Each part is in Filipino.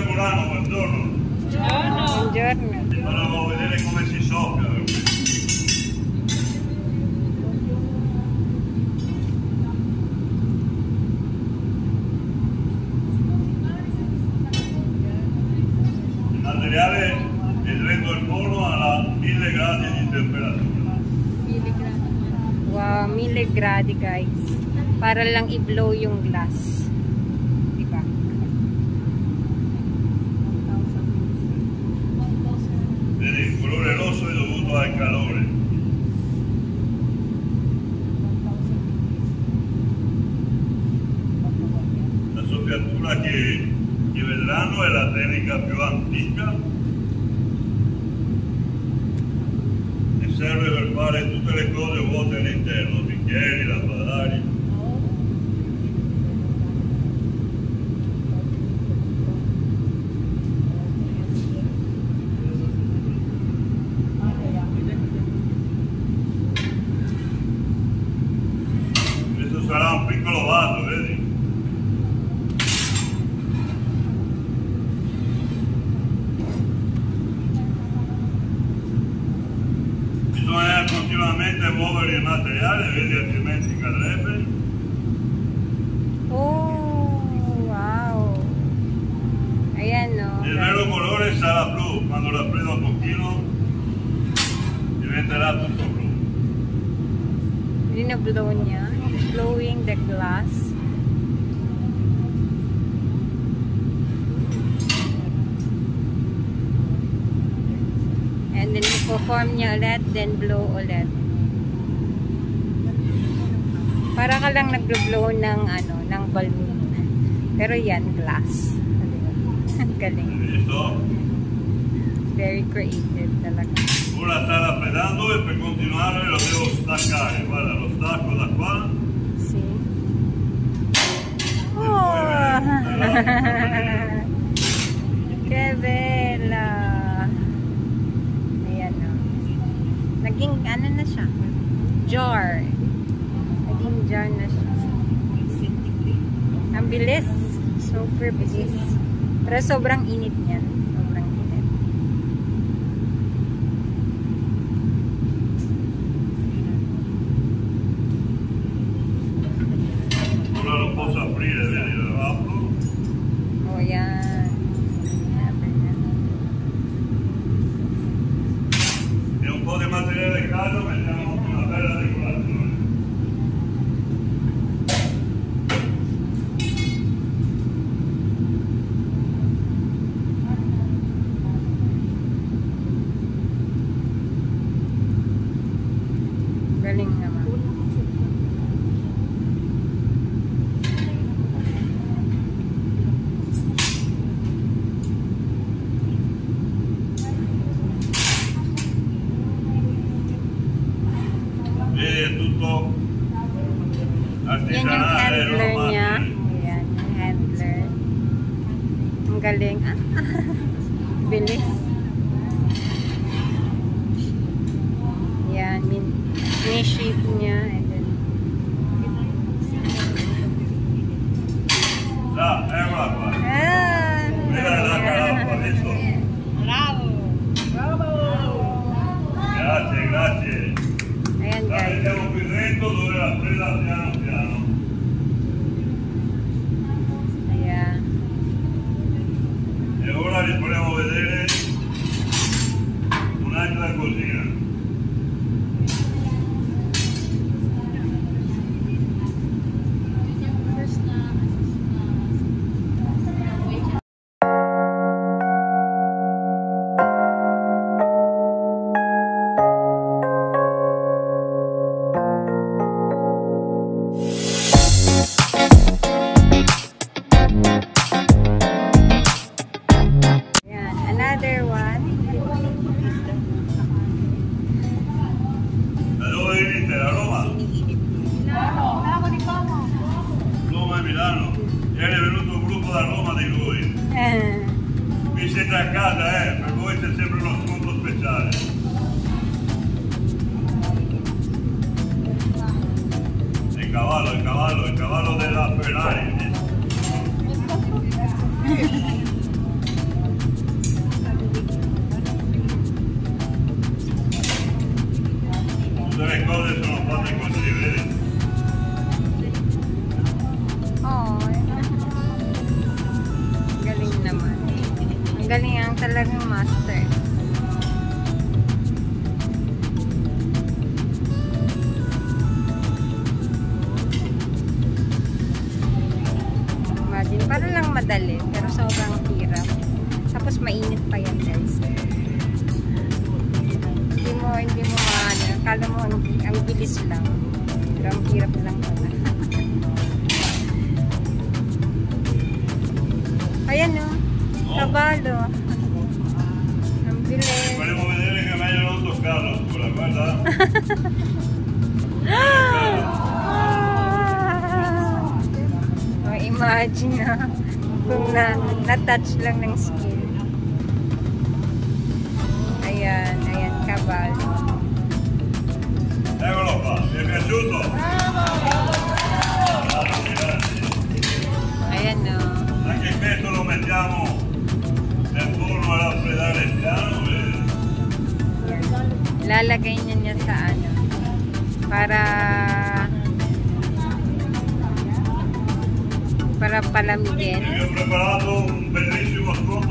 Signore Murano, buongiorno. Buongiorno. Volevo vedere come si soffia. Il materiale è il forno a 1000 gradi di temperatura. Wow, mille gradi guys. Para lang i-blow yung glass. Materiale, vedi, altrimenti cadrebbe. Oh, wow. Ayan no. Il vero colore sarà blu, quando la prendo un pochino diventerà tutto blu. Binablow niya. Blowing the glass. And then ipo-form niya ulit, then blow ulit. Para ka lang naglo-blow ng ano, ng balloon. Pero yan, glass. Ang Galing. Very creative talaga. Ora sta raffreddando e per continuare lo devo staccare. Guarda, lo stacco da qua. See? poi Oh! que bella! Ayan o. Naging ano na siya? Jar. Naging jar na siya. Ang bilis. Super bilis. Pero sobrang init niya. Sobrang init. O Oh, yan. Un po' di materiale mettiamo una bella decorazione. Yan yung handler niya. Macchine. Yan, yung handler. Ang galing. Ah, bilis. Yan, min ni-shape niya. And then, Già, eccola qua. ah, è la carappa, adesso. Bravo! Grazie, grazie. Ayan La guys. mettiamo qui dentro dove la presa piano piano. Ayan. Milano. Ieri è venuto un gruppo da Roma di voi. Eh, Vi siete a casa, eh? Per voi c'è sempre uno sconto speciale. Il cavallo, il cavallo, il cavallo della Ferrari. master. Imagine, para lang madali, pero sobrang hirap. Tapos mainit pa yan guys. Hindi mo, hindi mo maano. Kala mo ang, ang bilis lang. Pero ang hirap lang pala. Ayan o. Kabalo. Oh, imagine na kung na, na-touch lang ng skin. Ayan, ayan, kabalo. Eccolo qua, ti è piaciuto? Ayan o. Anche questo lo mettiamo nel forno a raffreddare piano. Lalagay niya niya sa ano. Para para palamigin. vi ho preparato un bellissimo sconto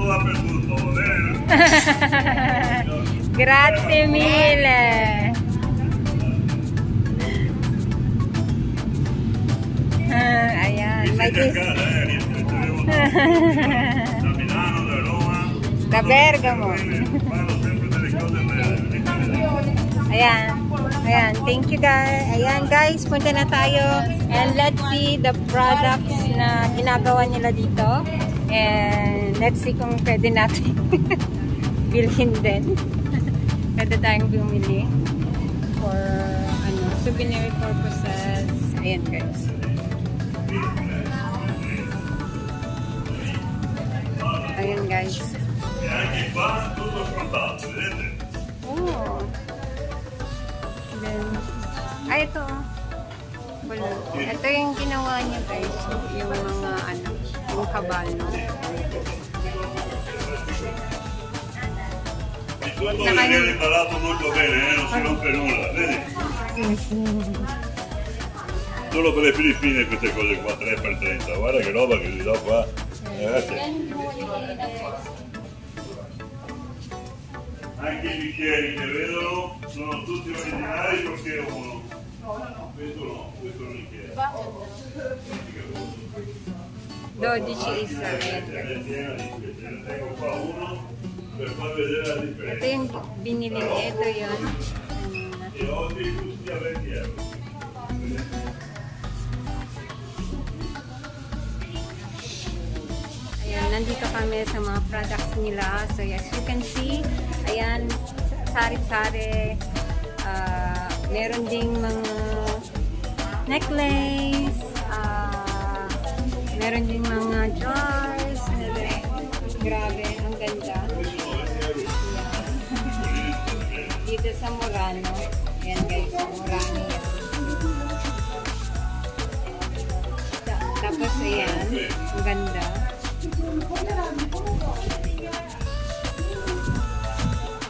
Ayan. Ayan. Thank you guys. Ayan guys, punta na tayo. And let's see the products na ginagawa nila dito. And let's see kung pwede natin bilhin din. pwede tayong bumili for ano, souvenir purposes. Ayan guys. Ayan guys. Oh. Then, ay, ito. oh. Wala. Ito yung ginawa niya, guys. Yung mga, ano, yung kabalo. Tutto viene imparato molto bene, eh, non si rompe nulla, vedi? Solo per le Filippine queste cose qua, 3 per 30 guarda che roba che vi do qua. Ragazzi. Anche i bicchieri che vedono sono tutti originali perché uno. Questo no, questo non bicchiere. 12 isa. Ayan, guys. È piena di questi, ne tengo qua uno per far vedere la Ito differenza. yung binili niya. Ito yun. E oggi tutti a 20 euro. Nandito kami sa mga products nila. So, as you can see, ayan, sari-sari. ah meron ding mga necklace. ah meron ding mga jars. Meron, grabe, ang ganda. Dito sa Murano. Ayan guys, Murano yan. Ta- Tapos ayan, ang ganda.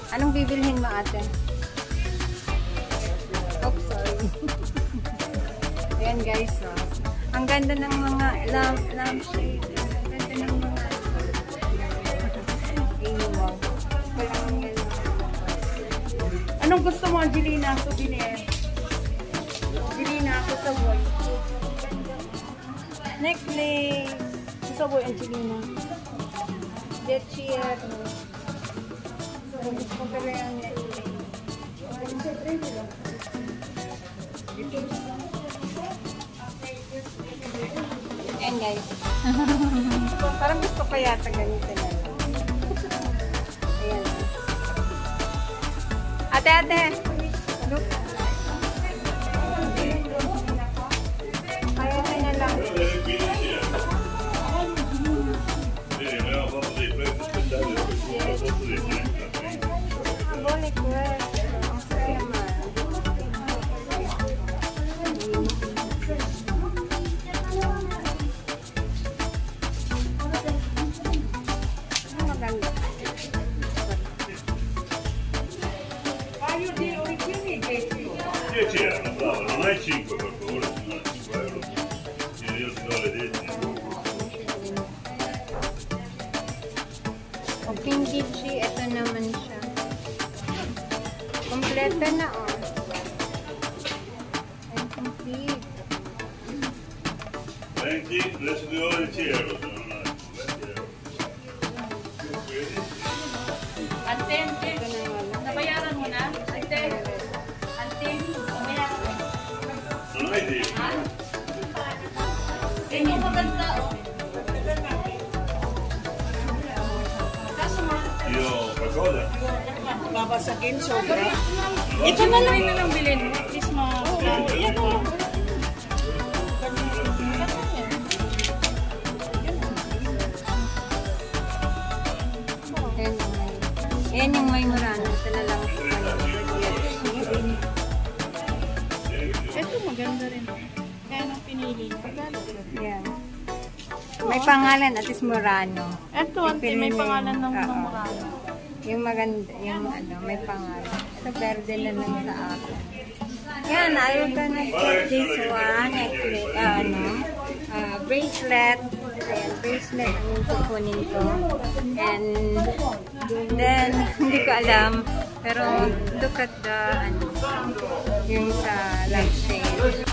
Anong bibilhin mo ate? Oh, sorry. Ayan guys, oh. Ang ganda ng mga lamp, lampshade. Ng mga. Walang ganun. Anong gusto mo, Angelina? Souvenir. Angelina, ako sa boy. Necklace. Sa boy, Angelina. Ko pala yung necklace. Ayan guys. Parang gusto ko yata ganito na. Ayan. Ate, ate. Look. Euro. Ante, ante. Ito na wala. Nabayaran mo na? Ante. Ante. Nabayaran mo. Non hai tempo. Ito maganda, oh. Io qualcosa? babasagin sobra. Ito na lang na lang bilhin mo. Yan. May pangalan at is Murano. Ito, ante, may pangalan ng Oo. Murano. Yung maganda, yung ano, may pangalan. Ito verde na lang sa akin. Yan, I will gonna get this one. Actually, ah, ano, ah, bracelet. Ayan, bracelet ang yung kukunin ko. And then, hindi ko alam. Pero look at the, ano, yung sa shade.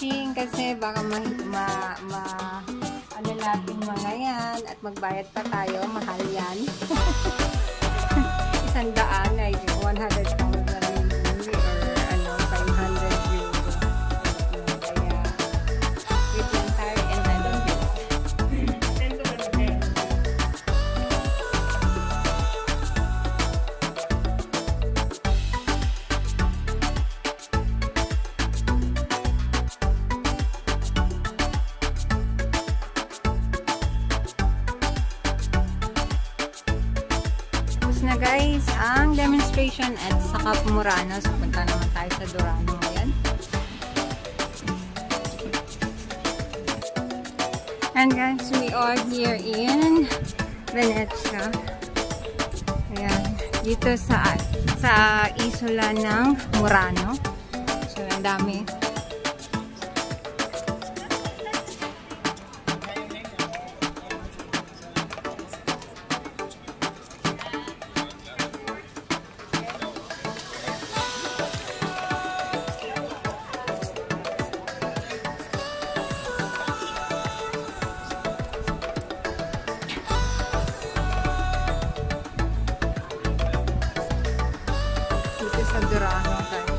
Touching kasi baka ma, ma, ma ano natin mga yan at magbayad pa tayo. Mahal yan. Isang daan like 100,000 maybe guys, ang demonstration at saka Murano. So, punta naman tayo sa Durano ngayon. And guys, we are here in Venezia. Ayan. Dito sa sa isula ng Murano. So, ang dami. sa Durano guys.